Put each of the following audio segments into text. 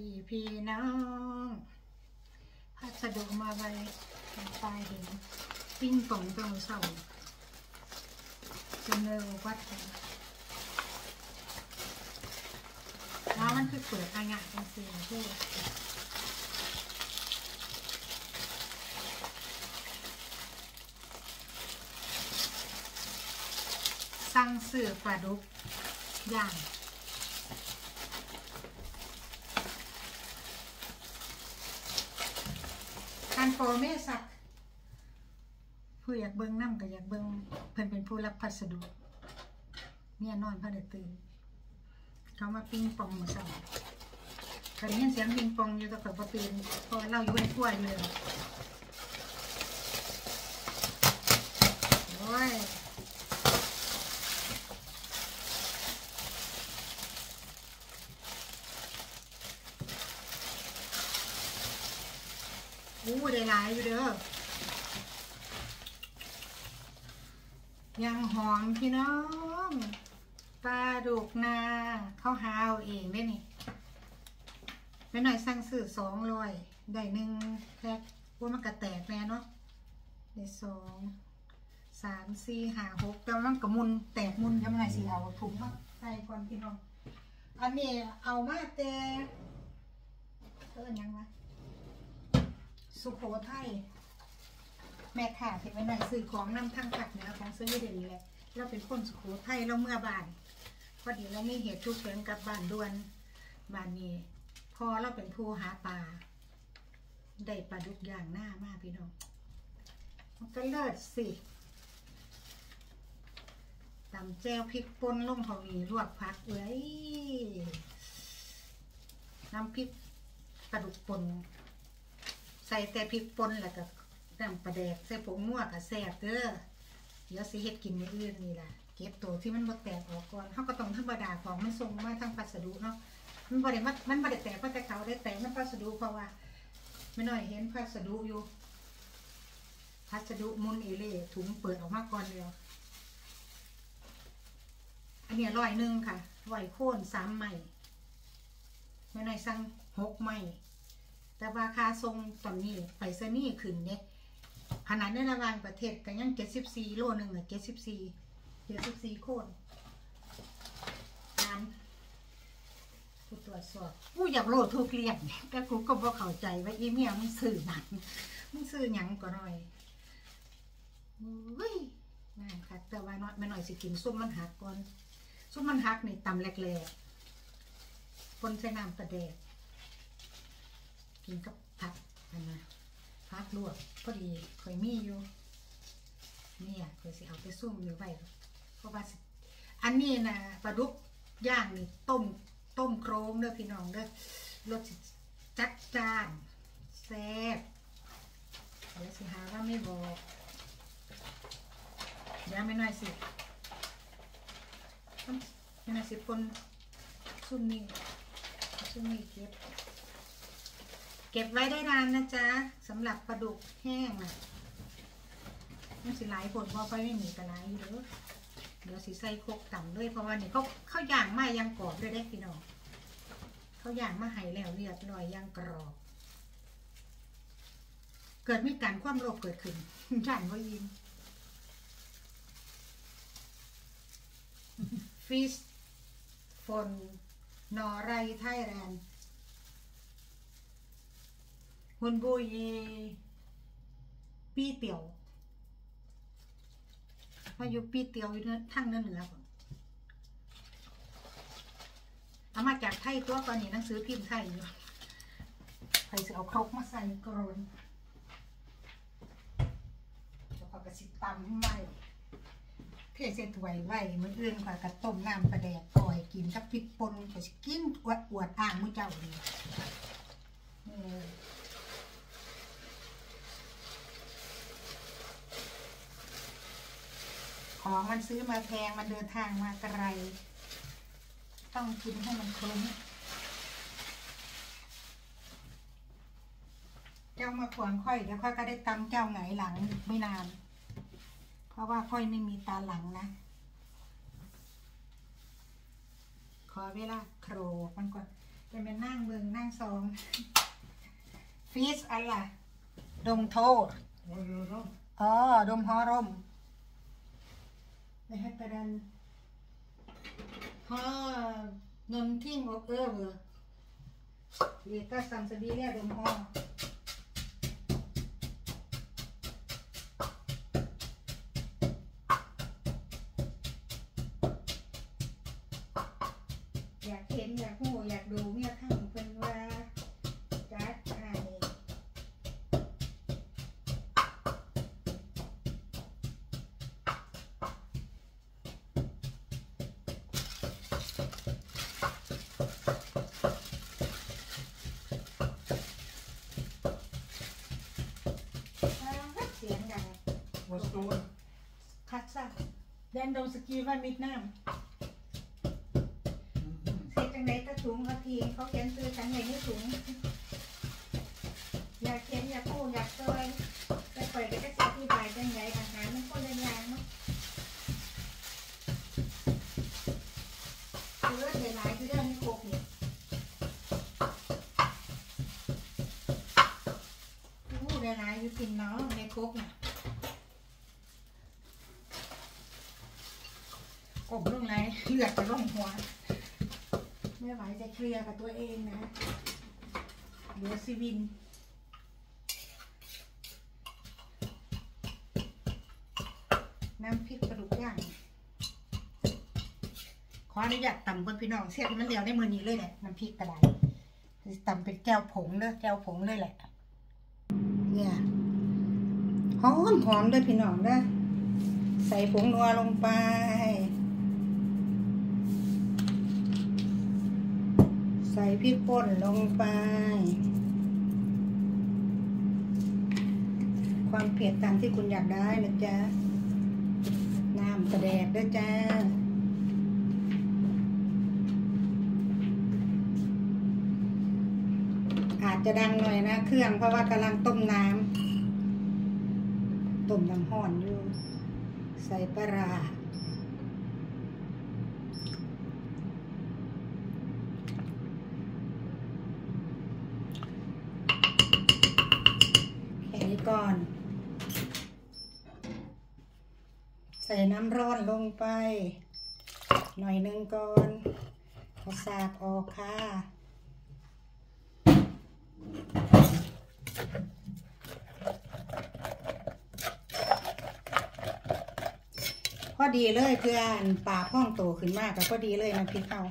ดีพี่น้องพัสดุมาไว้ทางใต้เห็นปิ้งป่องตรงเสาจนเร็ววัดนแล้วมันคือเปิดอายะจังสีนะพี่สั่งซื้อปลาดุกย่าง การโปรเมสัก ผู้อยากเบิ้งน้ำก็อยากเบิ้งเพิ่นเป็นผู้รับพัสดุเมียนอนพระเดตื่น เขามาปิ้งปองสั่งเคยได้ยินเสียงปิ้งปองอยู่ตะกับตื่นพอเราอยู่ในขั้วอยู่เลยโอ้ยอู้ ได้หลายอยู่เด้อยังหอมพี่น้องปลาดุกนาเขาหาเอาเองได้นี่ไม่หน่อยสั่งซื้อสองร้อยได้หนึ่งแพ็คว่ามันกระแตกแน่เนาะได้สองสามสี่ห้าหกแต่มันกระมุนแตกมุนทำไงสิเอาถุงมาใส่ก่อนพี่น้องอันนี้เอามาแต่เออยังวะ สุโขทัยแม่ค่ะที่ไปหน่อยซื้อของนำทางผักเหนือของซื้อเดนแหละเราเป็นคนสุโขทัยเราเมื่อบ้านพอดีเรามีเหตุทุกข์เฉินกับบ้านด่วนบ้านนี้พอเราเป็นผู้หาปลาได้ปลาดุกอย่างหน้ามากพี่น้องมันก็เลิศสิตำแจวพริกป่นลงทวีลวกผักเอ้ยน้ำพริกปลาดุกป่น ใส่แต่พริกป่นแล้วก็น้ำปลาแดกใส่ผงนัวกับแซ่บเด้อเดี๋ยวสิเฮ็ดกินมื้ออื่นนี่ล่ะเก็บตัวที่มันบ่แตกออกก่อนเฮาก็ต้องธรรมดาของมันส่งมาทางพัสดุเนาะมันบ่ได้มามันบ่ได้แตกมาะแต่เขาได้แตกมันพัสดุเพราะว่าไม่น้อยเห็นพัสดุอยู่พัสดุมุนเอเล่ถุงเปิดออกมาก่อนเดียวอันนี้ร้อยหนึ่งค่ะร้อยโค่นสามใหม่ไม่น้อยสั่งหกใหม่ แต่ว่าค่าทรงตอนนี้ไปซนี่ขึ้นเนี่ยขนาดในระหว่างประเทศก็ยังเจ็ดสิบสี่โลหนึ่งอะเจ็ดสิบสี่เจ็ดสิบสี่โคนนั้นกูตรวจสอบกูอยากโลดทุกเรียนแต่กูก็บ่เข้าใจว่าอีเมียมึงซื้อหนังมึงซื้อหยังก็หน่อยเฮ้ยงานค่ะแต่ว่าน้อยไม่หน่อยสิกินส้มมันหักก่อนส้มมันหักนี่ตำแรกๆคนใส่น้ำประเดก กินกับผักอันนะผักลวกพอดีเคยมีอยู่เนี่ยเคยสิเอาไปซุ่มอยู่ไว้เพราะว่าสิอันนี้นะปลาดุกย่างนี่ต้มต้มโครงเด้อพี่น้องเด้อรสจัดจ้านแซ่บเดี๋ยวสิหาว่าไม่บอกเดี๋ยวไม่น้อยสิไม่น้อยสิคนซุ่มนี่ซุ่มนี่เก็บ เก็บไว้ได้นานนะจ๊ะสำหรับปลาดุกแห้งอะมันสิหลายผลพอไปไม่มีกระไรเด้อเดี๋ยวสิใส่โคกต่ำด้วยเพราะว่านี่เขาเขาย่างมายังกรอบด้วยได้พี่น้องเขาย่างมาให้แล้วเรียบร้อยยังกรอบ เกิดมีการความโลภเกิดขึ้นย่านว่ายินฟิสฟนนอไรไทยแลนด์ ฮุนบุยปีเตียวมาอยู่ปีเตียวอยู่ทางเหนือเหนือก่อนเอามาจากไทยตัวตอนนี้หนังสือพิมพ์ไทยอยู่ใครจะเอาครกมาใส่กรนแล้วก็กระสิตำไม่เทใส่ถ้วยไว้มื้ออื่นก็กระต้มน้ำปลาแดกก่อยกินกับพริกป่นก็สิกินอวดอวดอ่างมือเจ้านี่นี่ ของมันซื้อมาแพงมันเดินทางมาไกล ต้องกินให้มันคุ้มเจ้ามาขวางค่อยเดี๋ยวค่อยก็ได้ตำเจ้าไงหลังไม่นาน เพราะว่าค่อยไม่มีตาหลังนะ ขอเวลาโครมันก่อนจะเป็นนั่งเบิงนั่งสองฟีสอะไรดมโทษ Vad gör de? อ๋อดมฮอรม ให้ปรันพอนนทิ้งออกเออเบอร์ยีก็สั่งสบีเนี่ยเดิมพออยากเห็นอยากหูอยากดูเมียทั้ง Vad står det? คัดซะแดนโดนสกีว่ามิดน้ำเสร็จจังไดก็ถุงเอาทีเขาเขียนซื้อฉันไว้ในถุง อยากเขียนอยากพูดอยากซอยแต่ปล่อยก็จะอธิบายจังไดอาหารมันคนละอย่างเนาะเออดี๋ยวหลายคือเรื่องในโคกเนี่ยอู้เหลายอยู่กินเนาะในโคกน่ะ กบลงไรเลือดจะลงหัว ไม่ไหวจะเคลียร์กับตัวเองนะเหลือซีวินน้ำพริกปลาดุกย่าง ขออนุญาตตำเพื่อนพี่น้องเสียบมันเดียวในมือนี้เลยแหละน้ำพริกกระไดตำเป็นแก้วผงเด้อแก้วผงเลยแหละ เนี่ยหอมหอมๆด้วยพี่น้องเด้ใส่ผงนัวลงไป ใส่พริกป่นลงไป ความเผ็ดตามที่คุณอยากได้นะจ๊ะ น้ำกระแดกด้วยจ้าอาจจะดังหน่อยนะ เครื่องเพราะว่ากำลังต้มน้ำต้มน้ำห้อนอยู่ ใส่ปลา ก่อน ใส่น้ำร้อนลงไป หน่อยหนึงก่อนขอสากออกค่ะพอดีเลยเพื่อนป่าพ่องโตขึ้นมากแต่พอดีเลยน้ำพริกเอา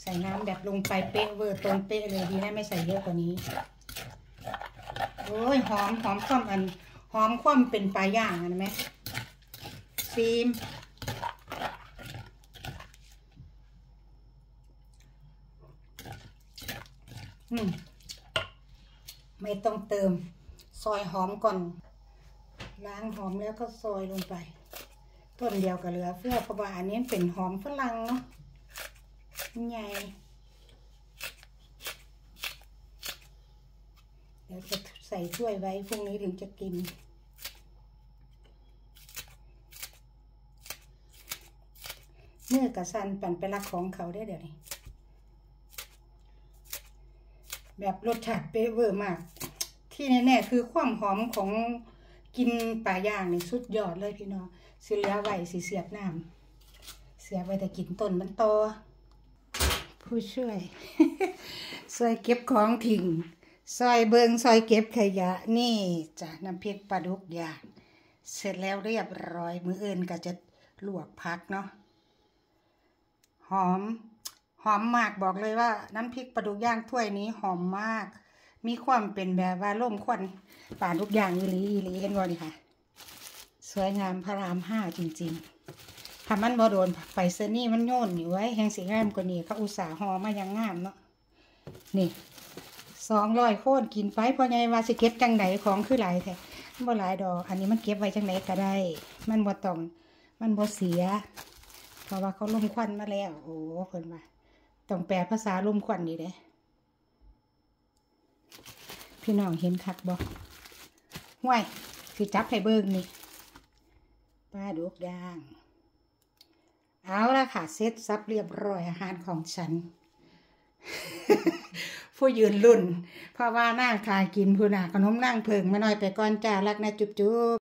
ใส่น้ำแบบลงไปเป๊ะเวอร์ตรงเป๊ะเลยดีนะไม่ใส่เยอะกว่านี้ โอ้ยหอมหอมคว่ำอัน หอมคว่ำเป็นปลาย่างเห็นไหมฟิล์มอืมไม่ต้องเติม ซอยหอมก่อน ล้างหอมแล้วก็ซอยลงไป ต้นเดียวกับเหลือเฟือเพราะว่าอันนี้เป็นหอมฝรั่งเนาะใหญ่เดี๋ยวจะ ใส่ถ้วยไว้พรุ่งนี้ถึงจะกิน เมื่อกระสันปั่นไปรักของเขาได้เดี๋ยวนี้ แบบรสชาติเป๊ะเวอร์มาก ที่แน่ๆคือความหอมของกินปลาย่างนี่สุดยอดเลยพี่น้องสิเหลือไว้สิเสียบน้ำเสียบไว้แต่กินต้นมันโตอผู้ช่วยซอยเก็บของทิ้ง ซอยเบิงซอยเก็บขยะนี่จ้ะน้ำพริกปลาดุกย่างเสร็จแล้วเรียบร้อยมืออื่นก็จะลวกพักเนาะหอม หอมมากบอกเลยว่า น้ำพริกปลาดุกย่างถ้วยนี้หอมมาก มีความเป็นแบบว่าล่มควันปลาดุกย่างอีหลีอีหลีเห็นบ่นี่ค่ะ สวยงามพระรามห้าจริงๆถ้ามันบ่โดนไปเซนี่มันโยนอยู่ไว้แหงสีงามกว่านี้เขาอุตส่าห์ห่อมายังงามเนาะนี่ สองร้อยโคนกินไปพอไงว่าสิเก็บจังไหนของคือหลายแท้บ่หลายดอก อันนี้มันเก็บไว้จังไหนก็ได้ มันบ่ต้อง มันบ่เสีย เพราะว่าเขาลมควันมาแล้ว โอ้เพิ่นว่าต้องแปลภาษาลมควันนี่เด้พี่น้องเห็นคักบ่ห่วยสิจับให้เบิ่งนี่ปลาดุกย่าง เอาละค่ะเสร็จสับเรียบร้อยอาหารของฉัน ผู้ยืนรุ่น เพราะว่านั่งทากินผู้น่ะขนมนั่งเพิงมาหน่อยไปก่อนจ้ารักนะจุ๊บจุ๊บ